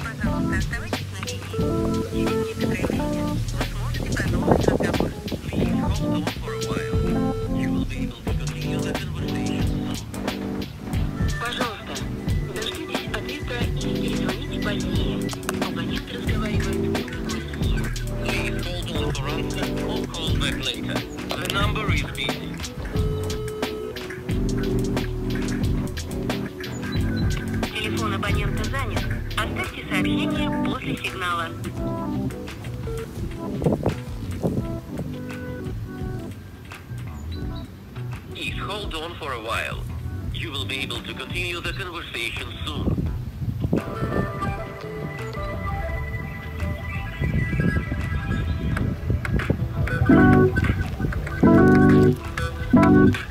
Пожалуйста, оставайтесь на линии. Через некоторое время вы сможете продолжить Телефон абонента занят. Оставьте сообщение после сигнала. Please hold on for a while. You will be able to continue the conversation soon. Thank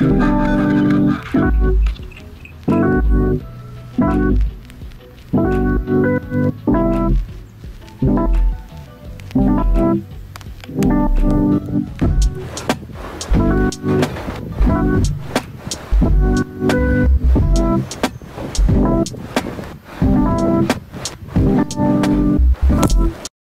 you.